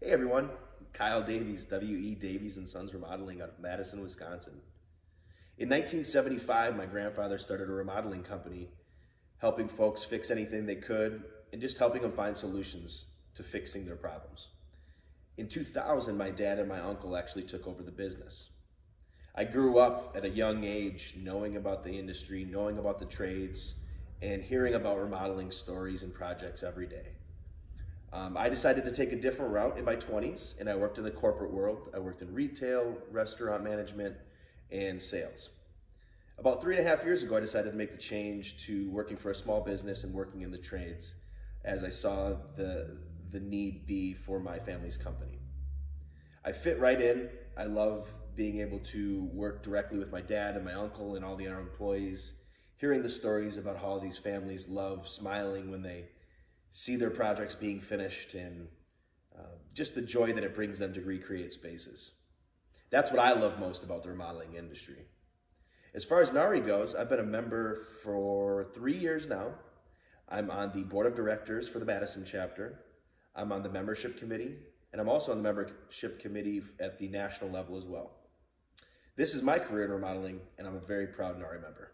Hey everyone, Kyle Davies, W.E. Davies and Sons Remodeling out of Madison, Wisconsin. In 1975, my grandfather started a remodeling company, helping folks fix anything they could and just helping them find solutions to fixing their problems. In 2000, my dad and my uncle actually took over the business. I grew up at a young age knowing about the industry, knowing about the trades, and hearing about remodeling stories and projects every day. Um, I decided to take a different route in my 20s, and I worked in the corporate world. I worked in retail, restaurant management, and sales. About three and a half years ago, I decided to make the change to working for a small business and working in the trades as I saw the, the need be for my family's company. I fit right in. I love being able to work directly with my dad and my uncle and all the other employees, hearing the stories about how these families love smiling when they see their projects being finished and uh, just the joy that it brings them to recreate spaces. That's what I love most about the remodeling industry. As far as NARI goes, I've been a member for three years now. I'm on the board of directors for the Madison chapter. I'm on the membership committee, and I'm also on the membership committee at the national level as well. This is my career in remodeling, and I'm a very proud NARI member.